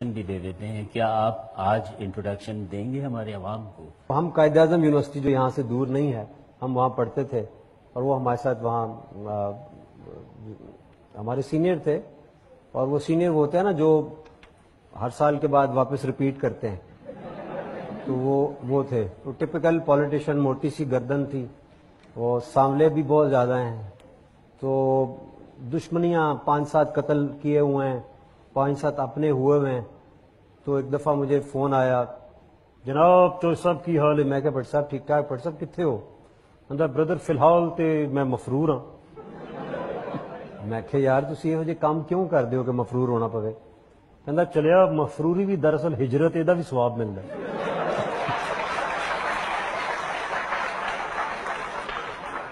भी दे देते हैं। क्या आप आज इंट्रोडक्शन देंगे हमारे आवाम को? हम कायद अजम यूनिवर्सिटी जो यहाँ से दूर नहीं है, हम वहाँ पढ़ते थे और वो हमारे साथ वहाँ हमारे सीनियर थे और वो सीनियर वो होते हैं ना जो हर साल के बाद वापस रिपीट करते हैं। तो वो वो थे। तो टिपिकल पॉलिटिशियन मोटी सी गर्दन थी और सांवले भी बहुत ज़्यादा हैं। तो दुश्मनियाँ पाँच सात कत्ल किए हुए हैं। पाँच सात अपने हुए हुए हैं तो एक दफ़ा मुझे फ़ोन आया, जनाब तो सब की हाल है? मैं क्या भट साहब, ठीक ठाक भट साहब कितने हो? अंदर, ब्रदर, फ़िलहाल तो मैं मफरूर हाँ। मैं क्या यार तुम यहो काम क्यों कर दे मफरूर होना पवे? कहता चलिया मफरूरी भी दरअसल हिजरत, एदा भी स्वाब मिलता है।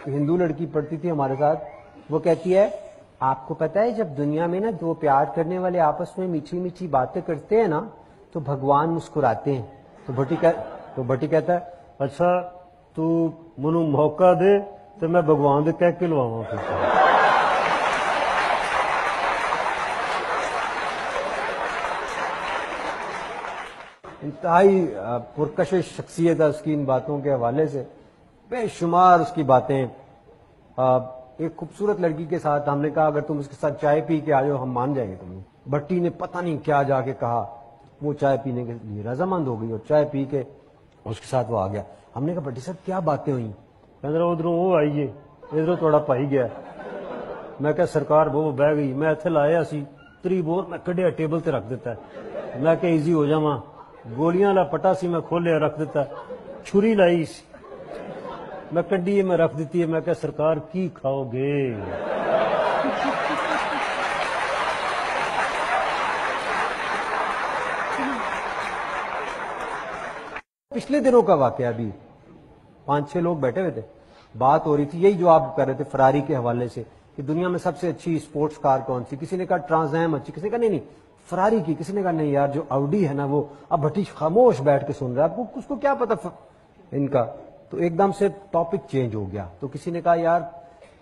हिंदू लड़की पढ़ती थी हमारे साथ, वो कहती है आपको पता है, जब दुनिया में ना दो प्यार करने वाले आपस में मीठी मीठी बातें करते हैं ना तो भगवान मुस्कुराते हैं। तो भट्टी कह तो भट्टी कहता है अच्छा तू मनु मौका दे तो मैं भगवान दे कह के लवावा फिर इंतहाई पुरकश शख्सियत है उसकी इन बातों के हवाले से। बेशुमार उसकी बातें। एक खूबसूरत लड़की के साथ हमने कहा, अगर तुम उसके साथ चाय पी के आ जाओ, हम मान जाएँगे तुम्हें। बट्टी ने पता नहीं क्या जाके कहा। वो चाय पीने के लिए रजामंद हो गई और चाय पी के उसके साथ वो आ गया। हमने कहा बट्टी साहब, क्या बातें हुई? कहते उधरों वो आई इधरों थोड़ा पाई गया मैं क्या सरकार वो बह गई, मैं इतने लाया सी त्री बोर मैं कटिया टेबल ते रख दिता मैं क्या इजी हो जावा। गोलियाँ वाला पटा सी मैं खोलिया, रख दिता छुरी लाई सी। मैं कड्डी में रख दी है, मैं क्या सरकार, की खाओगे? पिछले दिनों का वाक्य अभी पाँच छह लोग बैठे हुए थे। बात हो रही थी, यही जो आप कह रहे थे फरारी के हवाले से कि दुनिया में सबसे अच्छी स्पोर्ट्स कार कौन सी? किसी ने कहा ट्रांसैम अच्छी, किसी ने कहा नहीं नहीं, फरारी की, किसी ने कहा नहीं यार, जो अवडी है ना वो, अब भट्टी खामोश बैठ के सुन रहा है। आपको, उसको क्या पता इनका? तो एकदम से टॉपिक चेंज हो गया तो किसी ने कहा यार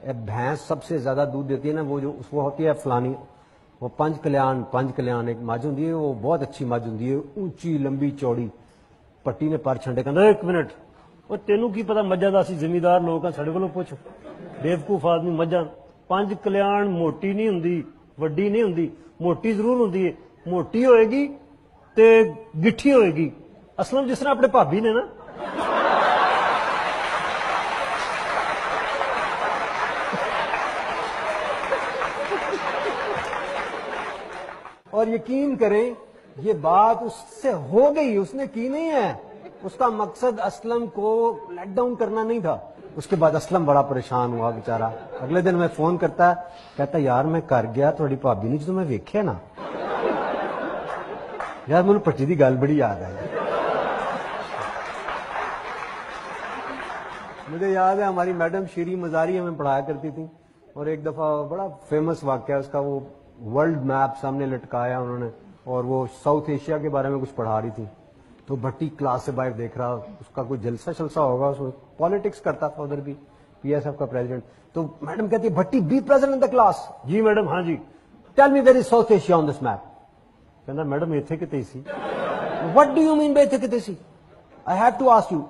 ए, भैंस सबसे ज्यादा दूध देती है ना वो जो उसको होती है फलानी वो पंच कल्याण पंच कल्याण एक मज होंगी है वो बहुत अच्छी मज होंगी है ऊंची लंबी चौड़ी ਪੱਟੀ ਨੇ ਪਰ ਛੰਡੇ ਕਹਿੰਦਾ ਇੱਕ ਮਿੰਟ ਉਹ ਤੈਨੂੰ ਕੀ ਪਤਾ ਮੱਝਾਂ ਦਾ ਅਸੀਂ ਜ਼ਿਮੀਦਾਰ ਲੋਕ ਆ ਸਾਡੇ ਕੋਲੋਂ ਪੁੱਛ ਬੇਵਕੂਫ ਆਦਮੀ ਮੱਝਾਂ ਪੰਜ ਕਲਿਆਣ ਮੋਟੀ ਨਹੀਂ ਹੁੰਦੀ ਵੱਡੀ ਨਹੀਂ ਹੁੰਦੀ ਮੋਟੀ ਜ਼ਰੂਰ ਹੁੰਦੀ ਹੈ ਮੋਟੀ ਹੋਏਗੀ ਤੇ ਗਿੱਠੀ ਹੋਏਗੀ ਅਸਲਮ ਜਿਸ ਤਰ੍ਹਾਂ ਆਪਣੇ ਭਾਬੀ ਨੇ ਨਾ और यकीन करें, ये बात उससे हो गई, उसने की नहीं है। उसका मकसद असलम को लेट डाउन करना नहीं था। उसके बाद असलम बड़ा परेशान हुआ बेचारा। अगले दिन मैं फ़ोन करता है कहता, यार, मैं कर गया, थोड़ी भाभी ने जो मैं वेख्या ना। यार मैं पट्टी की गल बड़ी याद आई। मुझे याद है, हमारी मैडम, श्री मजारी हमें पढ़ाया करती थी। और एक दफ़ा बड़ा फ़ेमस वाक्य उसका, वो वर्ल्ड मैप सामने लटकाया उन्होंने, और वो साउथ एशिया के बारे में कुछ पढ़ा रही थी। तो भट्टी क्लास से बाहर देख रहा, उसका कोई जलसा शलसा होगा, उसमें पॉलिटिक्स करता था उधर भी पीएसएफ का प्रेसिडेंट तो मैडम कहती है, Bhatti be president in the class ji madam हाँ जी. Tell me where South Asia on this map कहना, मैडम इथे किते सी what do you mean by इथे किते सी I have to ask you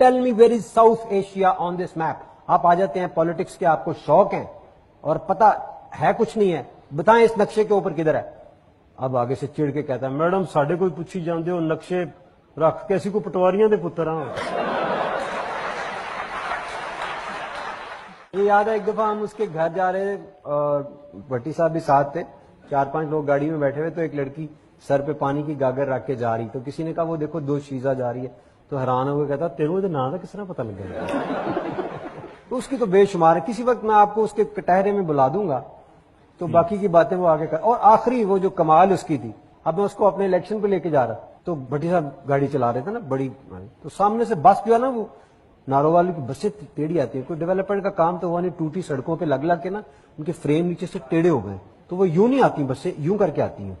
tell me where South Asia on this map आप आ जाते हैं पॉलिटिक्स के आपको शौक है, और पता है कुछ नहीं है बताएँ इस नक्शे के ऊपर किधर है। अब आगे से चिड़ के कहता है, मैडम, साढ़े कोई पूछी जान दो नक्शे रख के असी को पटवारियाँ दे पुत्र ये याद है, एक दफ़ा हम उसके घर जा रहे और भट्टी साहब भी साथ थे, चार पाँच लोग गाड़ी में बैठे हुए तो एक लड़की सर पे पानी की गागर रख के जा रही तो किसी ने कहा, वो देखो, दो शीजा जा रही है। तो हैरान होकर कहता, तेरू ये ना था, किस तरह पता लग गया? तो उसकी तो बेशुमार है, किसी वक्त मैं आपको उसके कटहरे में बुला दूँगा तो बाकी की बातें वो आगे कर और आखिरी वो जो कमाल उसकी थी। अब मैं उसको अपने इलेक्शन पे लेके जा रहा। तो भट्टी साहब गाड़ी चला रहे थे ना, बड़ी तो सामने से बस जो है ना, वो नारोवाली की बसें टेढ़ी आती है। कोई डेवलपमेंट का काम तो हुआ नहीं, टूटी सड़कों पे लग लग के ना, उनके फ्रेम नीचे से टेढ़े हो गए। तो वो यूँ नहीं आती बसें, यूँ करके आती हैं।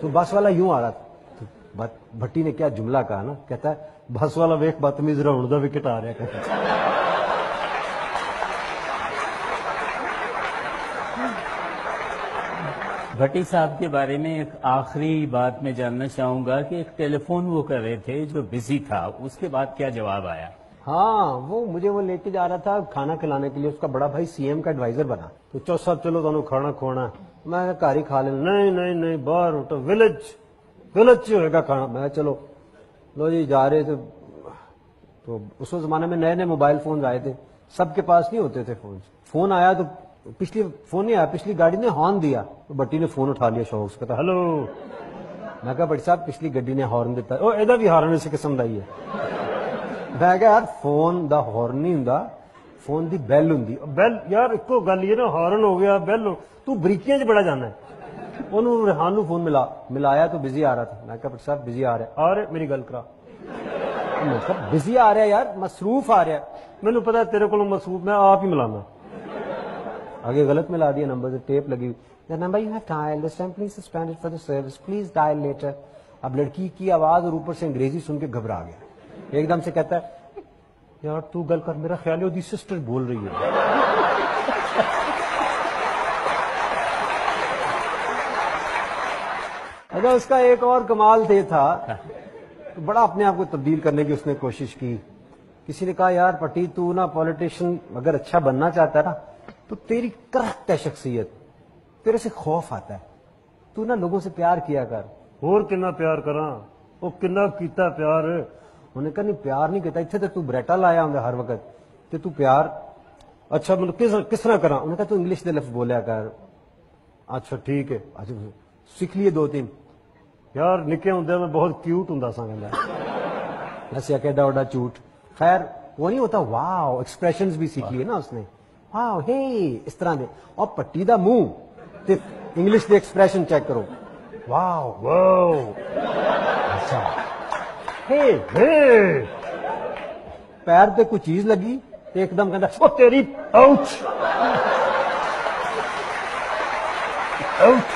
तो बस वाला यूँ आ रहा था। तो भट- भट्टी ने क्या जुमला कहा ना, कहता है, बस वाला वेख बदतमीज राउंड का विकेट आ रहा कहता भट्टी साहब के बारे में एक आखिरी बात मैं जानना चाहूँगा कि एक टेलीफोन वो कर रहे थे जो बिज़ी था, उसके बाद क्या जवाब आया? हाँ वो मुझे वो लेके जा रहा था खाना खिलाने के लिए। उसका बड़ा भाई सीएम का एडवाइजर बना। तो चो सब चलो दोनों खाना खोना। मैं ही खा लेना। नहीं नहीं नहीं, बाहर तो विलेज विलेज च होएगा खाना। मैं चलो, लो जी, जा रहे थे। तो उस जमाने में नए नए मोबाइल फ़ोन आए थे। सबके पास नहीं होते थे फ़ोन फ़ोन आया तो पिछली फोन नहीं आया पिछली गाड़ी ने हॉर्न दिया तो बट्टी ने फोन उठा लिया शौक से कहता हेलो मैं कहा बड़ी साहब पिछली गड्डी ने हॉर्न दिता ओ ਇਹਦਾ ਵੀ ਹਾਰਨ ਇਸੇ ਕਿਸਮ ਦਾ ਹੀ ਹੈ ਮੈਂ ਕਿਹਾ ਯਾਰ ਫੋਨ ਦਾ ਹੌਰਨ ਨਹੀਂ ਹੁੰਦਾ ਫੋਨ ਦੀ ਬੈਲ ਹੁੰਦੀ ਬੈਲ ਯਾਰ ਇੱਕੋ ਗੱਲ ਹੀ ਹੈ ਨਾ ਹਾਰਨ ਹੋ ਗਿਆ ਬੈਲ ਤੂੰ ਬਰੀਕੀਆਂ 'ਚ ਬੜਾ ਜਾਣਾ ਉਹਨੂੰ ਰਹਾਨ ਨੂੰ ਫੋਨ ਮਿਲਾ ਮਿਲਾਇਆ ਤਾਂ ਬਿਜ਼ੀ ਆ ਰਿਹਾ था ਮੈਂ ਕਿਹਾ ਬੜੀ ਸਾਹਿਬ ਬਿਜ਼ੀ ਆ ਰਿਹਾ ਆ ਰਿਹਾ ਮੇਰੀ ਗੱਲ ਕਰਾ ਮੈਂ ਕਿਹਾ ਬਿਜ਼ੀ ਆ ਰਿਹਾ ਯਾਰ ਮਸਰੂਫ ਆ ਰਿਹਾ ਮੈਨੂੰ ਪਤਾ ਤੇਰੇ ਕੋਲੋਂ ਮਸਰੂਫ ਮੈਂ ਆਪ ਹੀ ਮਿਲਾਣਾ आगे गलत मिला दिया नंबर से टेप लगी the number you have dial this time please suspended for the service please dial later अब लड़की की आवाज़ और ऊपर से अंग्रेज़ी सुन के घबरा गया। एकदम से कहता है, यार, तू गल कर, मेरा ख्याल है सिस्टर बोल रही है। अच्छा उसका एक और कमाल थे था तो बड़ा अपने आप को तब्दील करने की उसने कोशिश की। किसी ने कहा, यार पटी तू ना पॉलिटिशियन अगर अच्छा बनना चाहता ना तो तेरी करख्त है शख्सियत तेरे से खौफ आता है। तू ना लोगों से प्यार किया कर। और किन्ना प्यार करा? वो किन्ना कीता प्यार? उन्हें कहा नहीं प्यार नहीं किया इतने तक तो तू बरेटा लाया होंगे हर वक्त। तो तू प्यार अच्छा मतलब किस किस तरह करा? उन्हें कहा तू इंग्लिश के लफ्ज बोलिया कर। अच्छा ठीक है। अच्छा सीख लिए दो तीन। यार निके होंगे मैं बहुत क्यूट होंगे सा कहना ऐसे केडा ओडा झूठ। खैर वो नहीं होता वाह एक्सप्रेशन भी सीख लिए ना उसने। ਵਾਓ ਹੇ ਇਸ ਤਰ੍ਹਾਂ ਦੇ। ਉਹ ਪੱਟੀ ਦਾ ਮੂੰਹ ਤੇ ਇੰਗਲਿਸ਼ ਦੀ ਐਕਸਪ੍ਰੈਸ਼ਨ ਚੈੱਕ ਕਰੋ। ਵਾਓ ਵਾਓ ਅੱਛਾ। ਹੇ ਹੇ ਪੈਰ ਤੇ ਕੋਈ ਚੀਜ਼ ਲੱਗੀ ਤੇ ਇੱਕਦਮ ਕਹਿੰਦਾ, ਉਹ ਤੇਰੀ ਆਊਚ ਆਊਚ